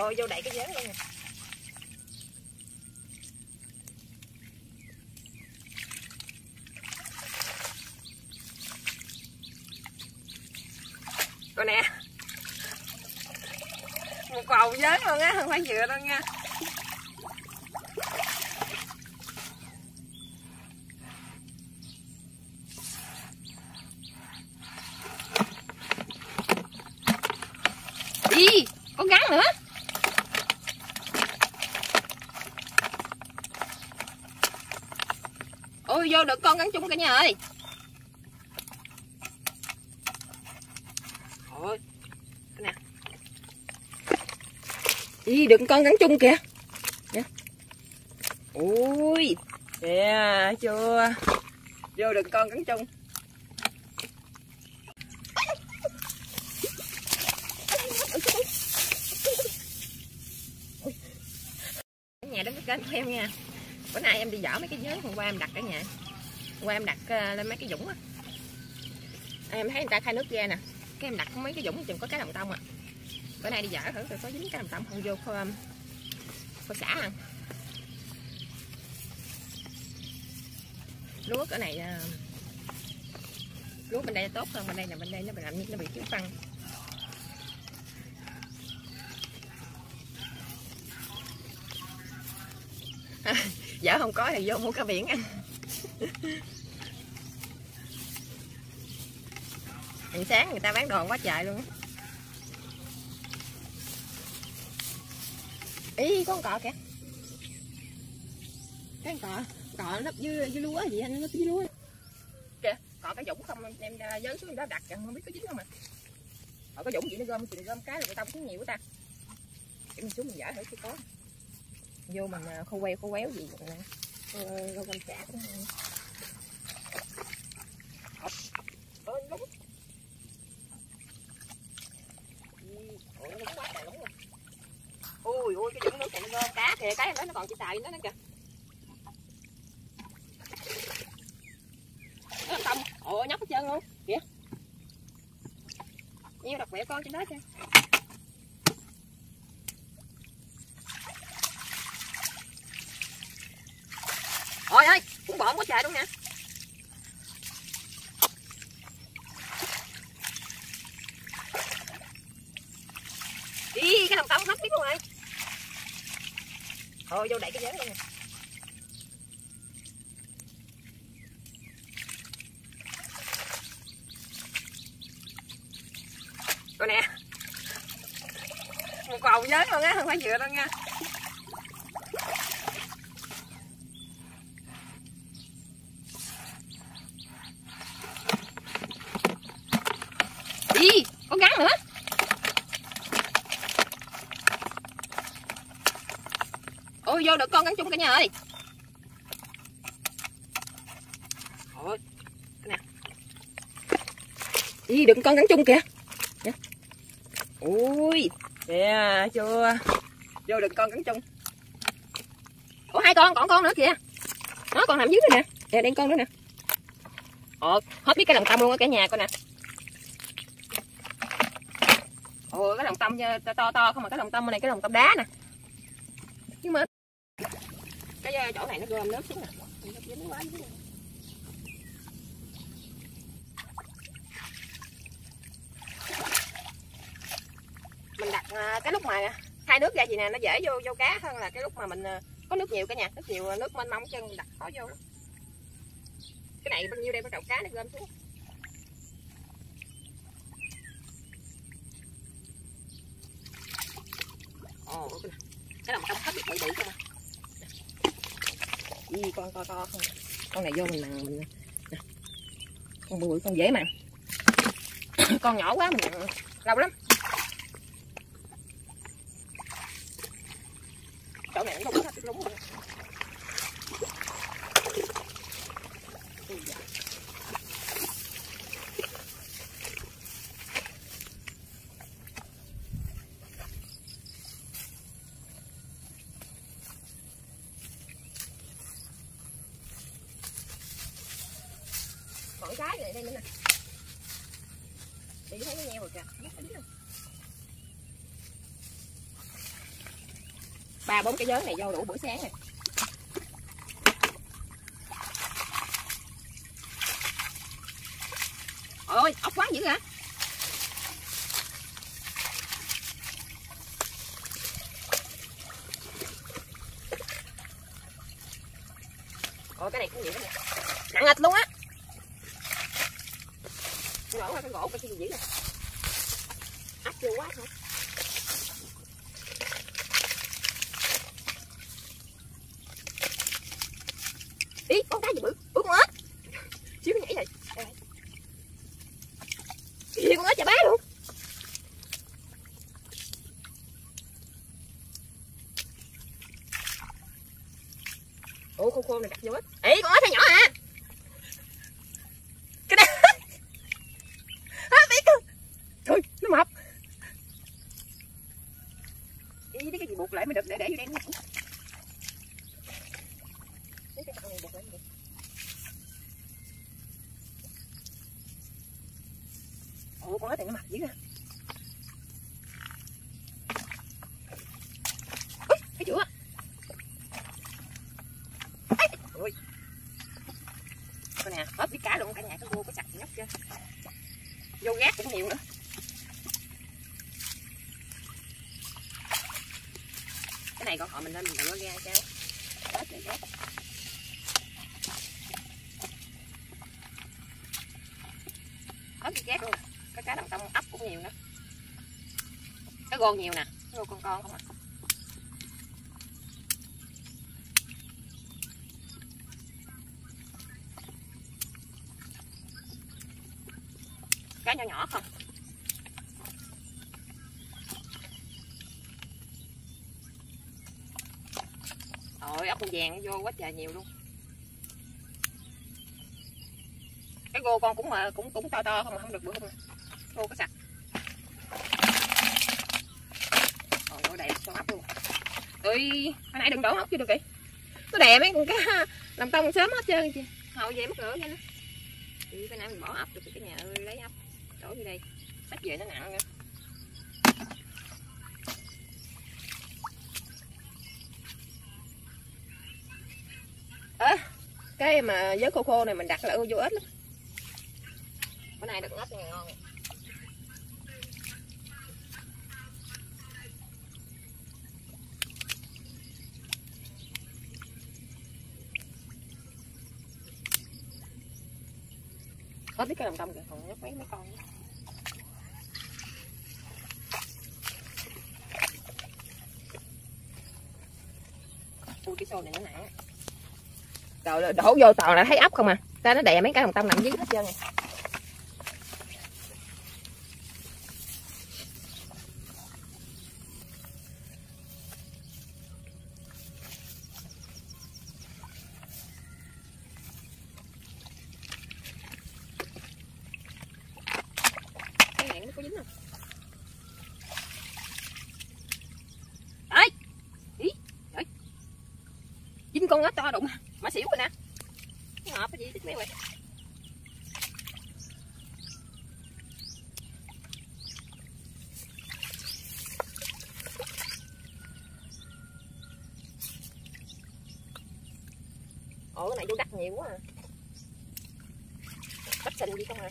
Ờ vô đậy cái giếng luôn nè. Coi nè một cầu giếng luôn á không phải dừa đâu nha đi con gắn nữa ôi vô được con gắn chung cả nhà ơi. Ôi nè Ý, đừng con gắn chung kìa. Nè. Ui Nè chưa? Vô đừng con gắn chung. Nhà đóng cái kênh của em nha bữa nay em đi dở mấy cái giới hôm qua em đặt cả nhà. Hôm qua em đặt uh, lên mấy cái dũng á. À, em thấy người ta khai nước ra nè. Cái em đặt mấy cái dũng chừng có cái đồng tông à. Bữa nay đi dở thử có dính cái đồng tông không. Vô kho, um, kho xả ăn. Lúa cái này uh, lúa bên đây tốt hơn bên đây là bên đây nó bị làm như nó bị thiếu phân. Giả không có thì vô mua cá biển ăn. Hồi sáng người ta bán đồ quá trời luôn á. Ý, có con cọ kìa. Cái cọ cọ nấp dưới dưới lúa gì anh nấp dưới lúa. Kìa, cọ cái dũng không em dớn xuống đó đặt không biết có dính không mà cọ cái dũng gì nó gom chuyện gom, cái rồi người ta cũng nhiều quá ta. Em xuống mình giả thử chứ có vô mình khô queo, khô quéo gì vậy nè? Ờ, rau cam chả cũng ôi ôi cái dũng nó còn ngon cá kìa, cái đó nó còn chỉ tài nó nữa kìa. Nó làm xong ồ nhóc hết trơn luôn. Kìa. Nhiêu đặc biệt con trên đó kìa. Ôi ơi, cũng bỏng quá trời luôn nè. Đi, cái đồng tông hết biết luôn rồi. Thôi vô đẩy cái giếng luôn nè. Rồi nè. Một cầu giếng luôn á, không phải dừa đâu nha. Đi có gắn nữa ôi, vô được con gắn chung cả nhà ơi. Ôi nè đi, đừng con gắn chung kìa. Nè. ui kìa, chưa. Vô đừng con gắn chung. Ủa, hai con, còn con nữa kìa. Nó còn nằm dưới nữa nè. Nè đang con nữa nè. Ồ, hết biết cái đồng tâm luôn á cả nhà coi nè. Ồ cái đồng tâm to to, to không mà cái đồng tâm này cái đồng tâm đá nè. Nhưng mà cái ờ, chỗ này nó gom nước xuống nè. Mình đặt ờ, cái lúc mà hai nước ra gì nè nó dễ vô vô cá hơn là cái lúc mà mình ờ, có nước nhiều cả nhà. Nước nhiều nước mênh mông chân đặt khó vô lắm. Cái này bao nhiêu đây? Bắt đầu cá nó gom xuống. Ồ cái cái đồng tâm hết bị bự bự không à gì con to to không con này vô mình mặn mình nè. con bự bự con dễ mặn con nhỏ quá, mình mặn lâu lắm chỗ này nó không có lúng luôn trái rồi đây nữa nè đi thấy nó nheo rồi kìa. Ba bốn cái giới này vô đủ bữa sáng này ôi, ốc quá dữ hả? Ôi, cái này cũng vậy đó nè. Nặng nghịch luôn á gỗ cái gỗ cái gì dữ này áp vô quá thôi ý, con cá gì bự? Ủa, con ếch. Xíu nhảy này. Cái gì con ếch chà bá luôn? Ủa khô khô này đặt vô ếch. Ý, con ếch hay nhỏ à cái đó á biết không thôi nó mập ý cái gì buộc lại mới được để để vô đây này Ủa con nói này nó mập dữ à. ha Ui, thấy chưa ui Coi nè, hết biết cá luôn cả nhà có mua có sạch nhóc chưa? Vô gác cũng nhiều nữa. Này con họ mình lên mình lựa ra sao Ếch này gác ớt cái chét luôn cái cá đồng tông ấp cũng nhiều nữa. Cái gô nhiều nè. Gô con con không à cá nhỏ nhỏ không ốc ốc vàng vô quá trời nhiều luôn. Cái gô con cũng mà, cũng cũng to to không mà, không được bự không à. gô có sạch. Rồi gô đẹp con ốc luôn. Ơi hồi nãy đừng đổ ốc chưa được kì nó đè mấy con cá làm tông sớm hết trơn chị hầu về mất nữa nha nó. Thì cái nãy mình bỏ ốc được cái nhà ơi, lấy ốc. Đổ vô đây. Sách về nó nặng nữa à, cái mà với khô khô này mình đặt là vô ếch lắm. Bữa nay được ngất này ngon. Có biết cái đồng tâm kìa, còn nhóc mấy mấy con. Nữa. ui, cái xô này nó nặng rồi đổ vô toàn là thấy ốc không à? Ta nó đè mấy cái đồng tâm nặng dưới hết trơn này cái này nó có dính không? Dính con ếch to đụng à? Mà xỉu rồi nè. Cái ngọt cái gì thích mấy rồi. Ồ, cái này vô đắt nhiều quá à. Đắt xình gì không à?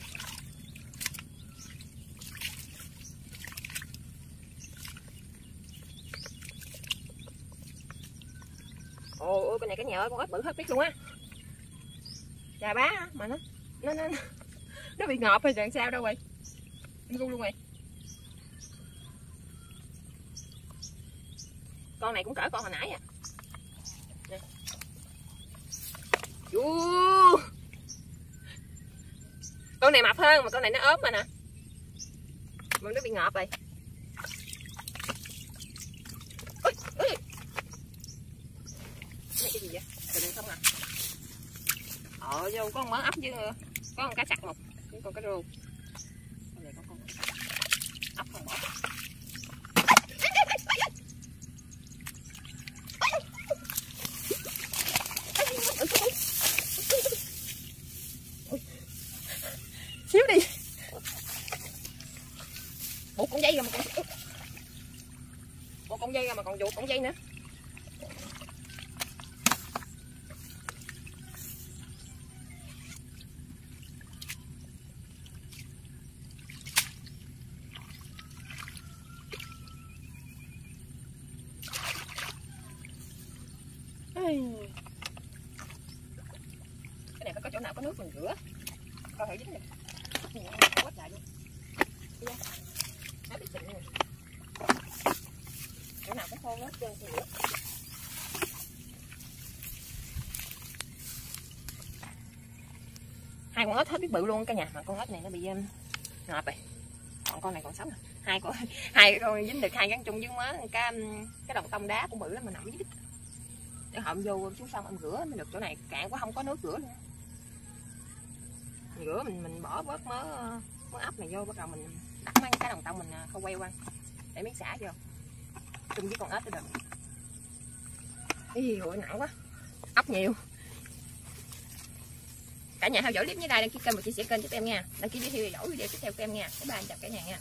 Ôi ôi, bên này cái nhà ơi con ếch bự hết biết luôn á. Chà bá mà nó nó nó nó bị ngọt hay làm sao đâu vậy nó gu luôn rồi con này cũng cỡ con hồi nãy à. Nè. Chú. con này mập hơn mà con này nó ốm mà nè. Mà nó bị ngọt rồi ở vô có mớ ấp chứ. Có con cá sặc một con cá rô. Ốc không bỏ xíu đi. Buộc con dây rồi mà còn buộc con dây rồi mà còn vụ con dây nữa. Nước mình rửa. Coi thử dính được quét lại luôn nó bị chỗ nào cũng khô hết trơn thì rửa. Hai con ếch hết biết bự luôn cả nhà. Mà con ếch này nó bị um, ngợp rồi. Còn con này còn sống à. hai con hai con dính được hai gắn chung với má cái um, cái đồng tông đá cũng bự lắm mà nằm dưới để hộm vô xuống xong em rửa mới được chỗ này. Cạn quá không có nước rửa nữa rửa mình mình bỏ bớt mớ mớ ốc này vô, bắt đầu mình đặt mấy cái đồng tông mình à, không quay qua để miếng xả vô. Chung với con ếch được. Ý ôi nặng quá. Ốc nhiều. Cả nhà theo dõi clip như đây, đăng ký kênh và chia sẻ kênh cho em nha. Đăng ký giới thiệu dõi video tiếp theo của em nha. Bye bye, chào cả nhà nha.